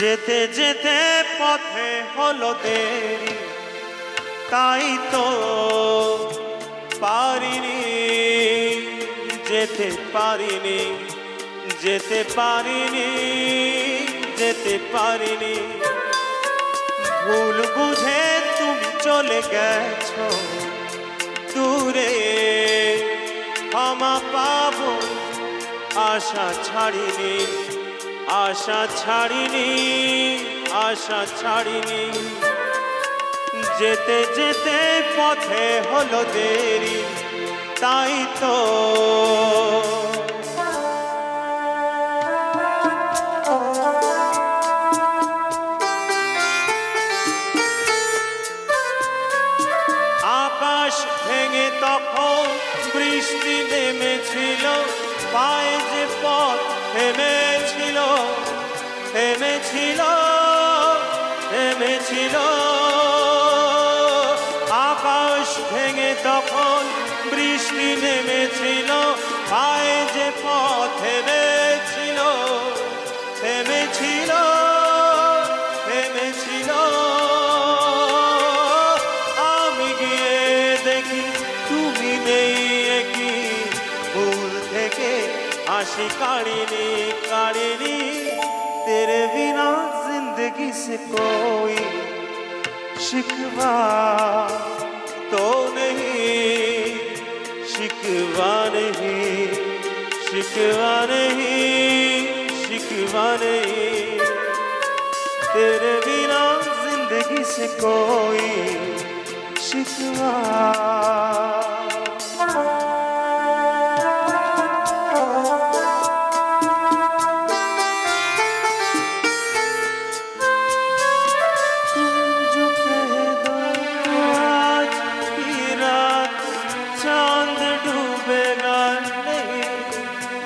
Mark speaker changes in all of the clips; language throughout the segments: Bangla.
Speaker 1: যেতে যেতে পথে হলো দেরি। তাই তো পারিনি, যেতে পারিনি যেতে পারিনি যেতে পারিনি। ভুল বুঝে তুমি চলে গেছো, দূরে ক্ষমা পাবো, আশা ছাড়িনি। আশা ছাড়িনি আশা ছাড়িনি। যেতে যেতে পথে হলো দেরি, তাই তো আকাশ ভেঙে তখন বৃষ্টি নেমেছিল, পায়ে যে পথ থেমেছিল নেমেছিল আকাশ ভেঙে তখন বৃষ্টি নেমেছিল আয় যে পথ থেমেছিল থেমেছিল থেমেছিল। আমি গিয়ে দেখি তুমি নেই কি ভুল থেকে, হাসি কাড়িনি কাড়িনি, তেরে ज़िंदगी से कोई शिकवा तो नहीं। शिकवा नहीं शिकवा नहीं शिकवा नहीं। तेरे बिना ज़िंदगी से कोई शिकवा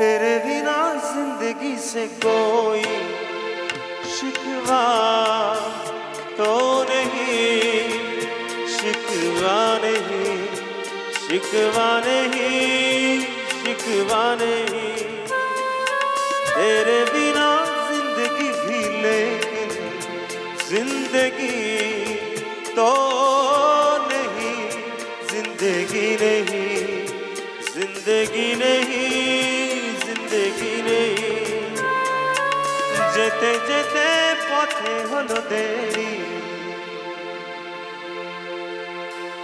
Speaker 1: तेरे बिना ज़िंदगी से कोई शिकवा तो नहीं, शिकवा नहीं शिकवा नहीं शिकवा नहीं। तेरे बिना ज़िंदगी भी लेकिन ज़िंदगी तो नहीं, ज़िंदगी नहीं ज़िंदगी नहीं। যেতে যেতে পথে হলো দেরি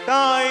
Speaker 1: তাই